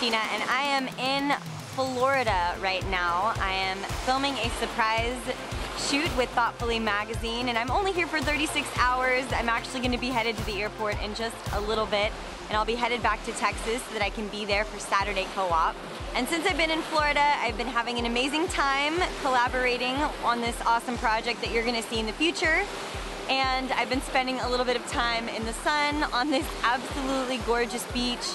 Kristina, and I am in Florida right now. I am filming a surprise shoot with Thoughtfully Magazine, and I'm only here for 36 hours. I'm actually going to be headed to the airport in just a little bit, and I'll be headed back to Texas so that I can be there for Saturday Co-op. And since I've been in Florida, I've been having an amazing time collaborating on this awesome project that you're going to see in the future and I've been spending a little bit of time in the sun on this absolutely gorgeous beach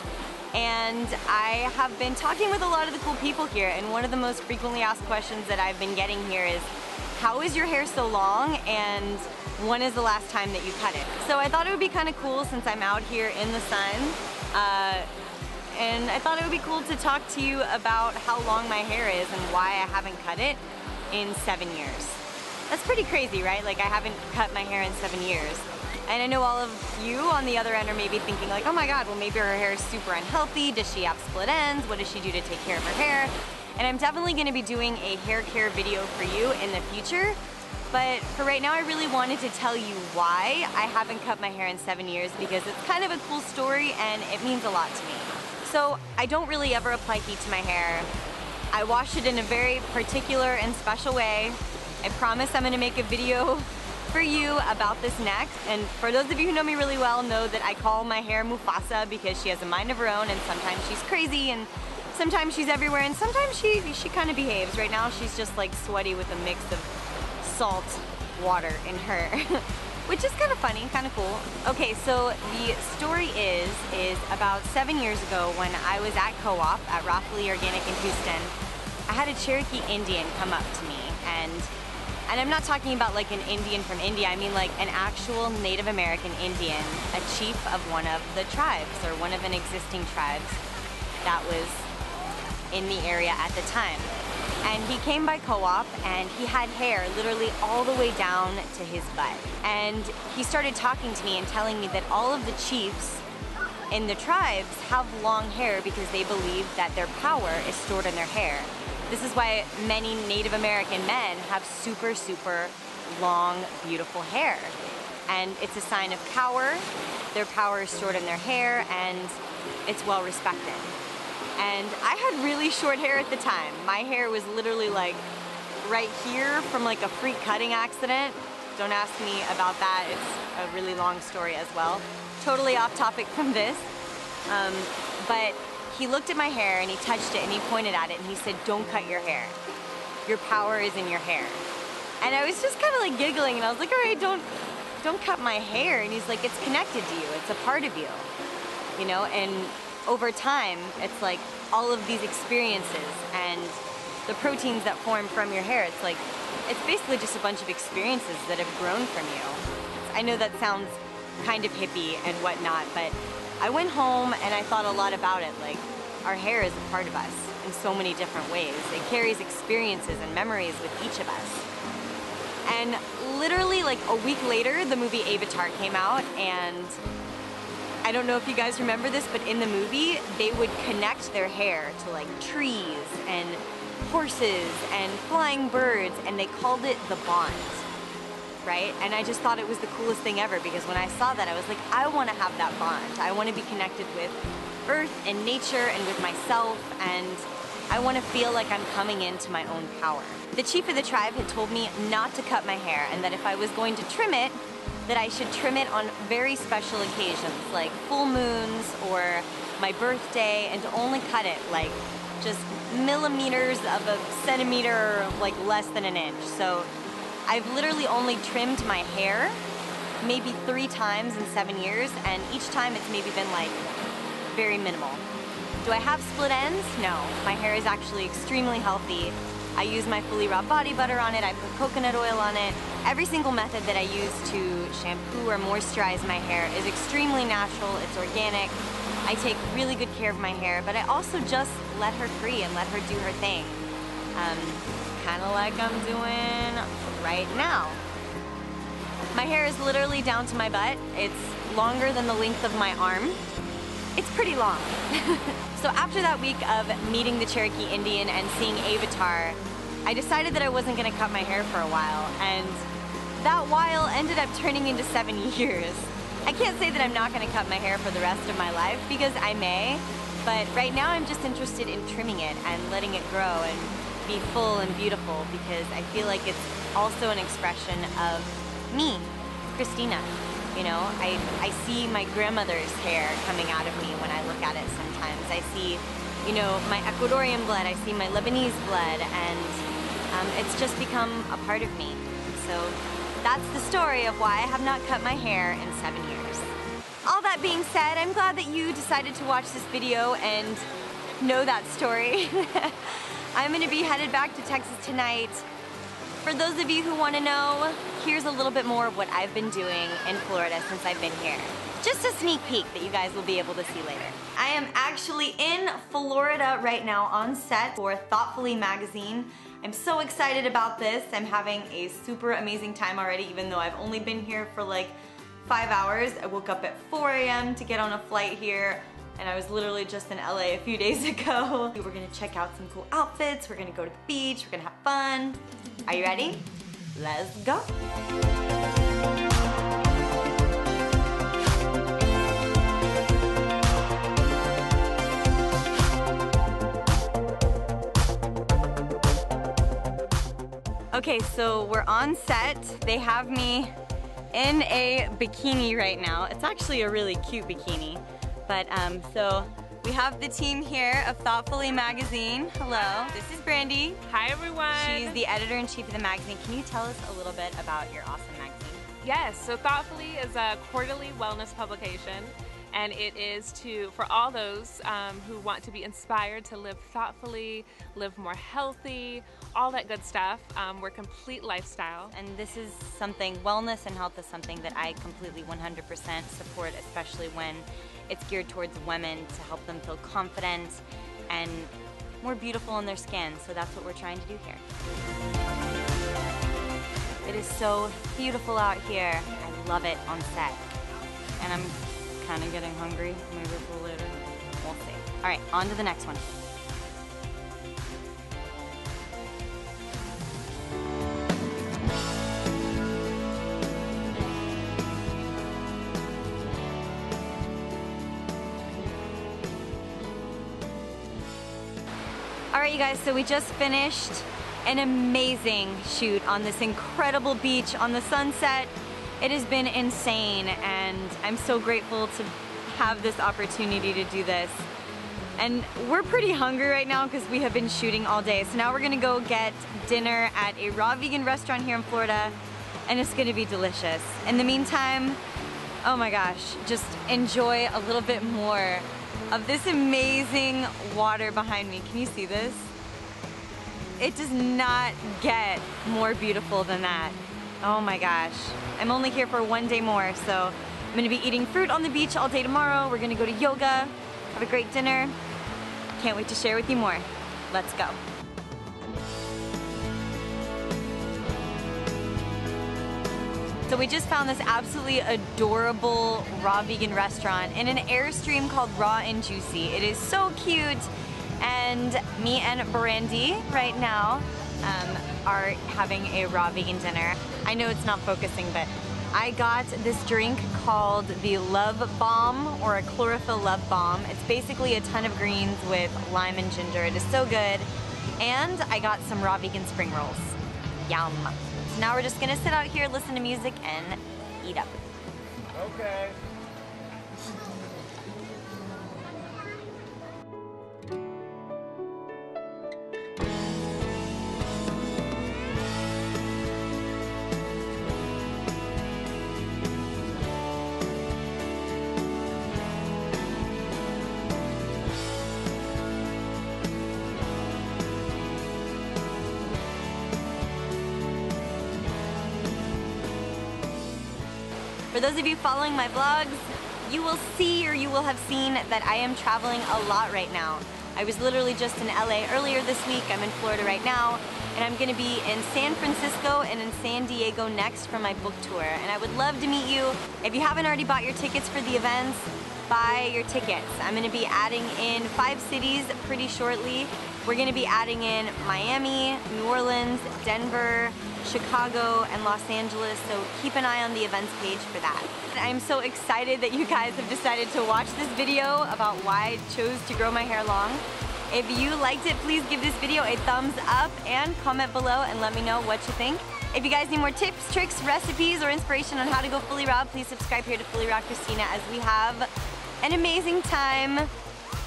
and I have been talking with a lot of the cool people here and one of the most frequently asked questions that I've been getting here is how is your hair so long and when is the last time that you cut it? So I thought it would be kind of cool since I'm out here in the sun uh, and I thought it would be cool to talk to you about how long my hair is and why I haven't cut it in seven years. That's pretty crazy, right? Like I haven't cut my hair in seven years. And I know all of you on the other end are maybe thinking like, oh my god, well maybe her hair is super unhealthy, does she have split ends, what does she do to take care of her hair? And I'm definitely gonna be doing a hair care video for you in the future, but for right now I really wanted to tell you why I haven't cut my hair in seven years because it's kind of a cool story and it means a lot to me. So I don't really ever apply heat to my hair. I wash it in a very particular and special way I promise I'm gonna make a video for you about this next. And for those of you who know me really well know that I call my hair Mufasa because she has a mind of her own and sometimes she's crazy and sometimes she's everywhere and sometimes she, she kind of behaves. Right now she's just like sweaty with a mix of salt water in her. which is kind of funny, kind of cool. Okay, so the story is, is about seven years ago when I was at Co-op at Rawfully Organic in Houston, I had a Cherokee Indian come up to me and and I'm not talking about like an Indian from India, I mean like an actual Native American Indian, a chief of one of the tribes or one of an existing tribes that was in the area at the time. And he came by co-op and he had hair literally all the way down to his butt. And he started talking to me and telling me that all of the chiefs in the tribes have long hair because they believe that their power is stored in their hair. This is why many Native American men have super, super long, beautiful hair. And it's a sign of power. Their power is stored in their hair and it's well respected. And I had really short hair at the time. My hair was literally like right here from like a freak cutting accident. Don't ask me about that. It's a really long story as well. Totally off topic from this. Um, but he looked at my hair and he touched it and he pointed at it and he said, don't cut your hair. Your power is in your hair. And I was just kind of like giggling and I was like, all right, don't, don't cut my hair. And he's like, it's connected to you. It's a part of you. You know, and over time, it's like all of these experiences and the proteins that form from your hair, it's like, it's basically just a bunch of experiences that have grown from you. I know that sounds kind of hippie and whatnot, but I went home and I thought a lot about it. Like, our hair is a part of us in so many different ways. It carries experiences and memories with each of us. And literally like a week later, the movie Avatar came out and I don't know if you guys remember this, but in the movie, they would connect their hair to like trees and horses and flying birds and they called it the bond right? And I just thought it was the coolest thing ever because when I saw that, I was like, I want to have that bond. I want to be connected with earth and nature and with myself and I want to feel like I'm coming into my own power. The chief of the tribe had told me not to cut my hair and that if I was going to trim it, that I should trim it on very special occasions like full moons or my birthday and to only cut it like just millimeters of a centimeter like less than an inch. So I've literally only trimmed my hair maybe three times in seven years, and each time it's maybe been like very minimal. Do I have split ends? No. My hair is actually extremely healthy. I use my fully raw body butter on it, I put coconut oil on it. Every single method that I use to shampoo or moisturize my hair is extremely natural, it's organic. I take really good care of my hair, but I also just let her free and let her do her thing. Um, kind of like I'm doing right now. My hair is literally down to my butt. It's longer than the length of my arm. It's pretty long. so after that week of meeting the Cherokee Indian and seeing Avatar, I decided that I wasn't gonna cut my hair for a while, and that while ended up turning into seven years. I can't say that I'm not gonna cut my hair for the rest of my life, because I may, But right now I'm just interested in trimming it and letting it grow and be full and beautiful because I feel like it's also an expression of me, Kristina. You know, I, I see my grandmother's hair coming out of me when I look at it sometimes. I see, you know, my Ecuadorian blood, I see my Lebanese blood, and um, it's just become a part of me. So that's the story of why I have not cut my hair in seven years. All that being said, I'm glad that you decided to watch this video and know that story. I'm gonna be headed back to Texas tonight for those of you who want to know, here's a little bit more of what I've been doing in Florida since I've been here. Just a sneak peek that you guys will be able to see later. I am actually in Florida right now on set for Thoughtfully magazine. I'm so excited about this. I'm having a super amazing time already even though I've only been here for like five hours. I woke up at 4 a.m. to get on a flight here and I was literally just in LA a few days ago. We're gonna check out some cool outfits, we're gonna go to the beach, we're gonna have fun. Are you ready? Let's go. Okay, so we're on set. They have me in a bikini right now. It's actually a really cute bikini. But um, so we have the team here of Thoughtfully Magazine. Hello, this is Brandy. Hi everyone. She's the editor-in-chief of the magazine. Can you tell us a little bit about your awesome magazine? Yes, so Thoughtfully is a quarterly wellness publication and it is to for all those um, who want to be inspired to live thoughtfully, live more healthy, all that good stuff. Um, we're complete lifestyle. And this is something, wellness and health is something that I completely 100% support, especially when it's geared towards women to help them feel confident and more beautiful in their skin. So that's what we're trying to do here. It is so beautiful out here. I love it on set. And I'm kind of getting hungry. Maybe for later. We'll see. All right, on to the next one. All right, you guys, so we just finished an amazing shoot on this incredible beach on the sunset. It has been insane, and I'm so grateful to have this opportunity to do this. And we're pretty hungry right now because we have been shooting all day. So now we're gonna go get dinner at a raw vegan restaurant here in Florida, and it's gonna be delicious. In the meantime, oh my gosh, just enjoy a little bit more of this amazing water behind me. Can you see this? It does not get more beautiful than that. Oh my gosh. I'm only here for one day more, so I'm gonna be eating fruit on the beach all day tomorrow. We're gonna go to yoga, have a great dinner. Can't wait to share with you more. Let's go. So we just found this absolutely adorable raw vegan restaurant in an Airstream called Raw and Juicy. It is so cute and me and Brandy right now um, are having a raw vegan dinner. I know it's not focusing but I got this drink called the Love Bomb or a chlorophyll love bomb. It's basically a ton of greens with lime and ginger. It is so good. And I got some raw vegan spring rolls. Yum. So now we're just gonna sit out here, listen to music, and eat up. Okay. For those of you following my vlogs, you will see or you will have seen that I am traveling a lot right now. I was literally just in LA earlier this week, I'm in Florida right now, and I'm gonna be in San Francisco and in San Diego next for my book tour. And I would love to meet you. If you haven't already bought your tickets for the events, buy your tickets. I'm gonna be adding in five cities pretty shortly We're gonna be adding in Miami, New Orleans, Denver, Chicago, and Los Angeles, so keep an eye on the events page for that. I'm so excited that you guys have decided to watch this video about why I chose to grow my hair long. If you liked it, please give this video a thumbs up and comment below and let me know what you think. If you guys need more tips, tricks, recipes, or inspiration on how to go fully raw, please subscribe here to Fully Raw Kristina as we have an amazing time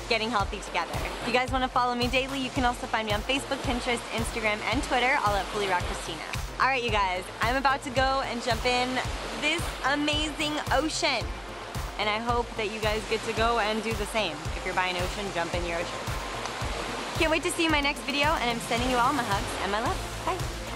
getting healthy together. If you guys want to follow me daily, you can also find me on Facebook, Pinterest, Instagram, and Twitter, all at Fully Raw Kristina. All right, you guys, I'm about to go and jump in this amazing ocean. And I hope that you guys get to go and do the same. If you're by an ocean, jump in your ocean. Can't wait to see you in my next video, and I'm sending you all my hugs and my love. Bye.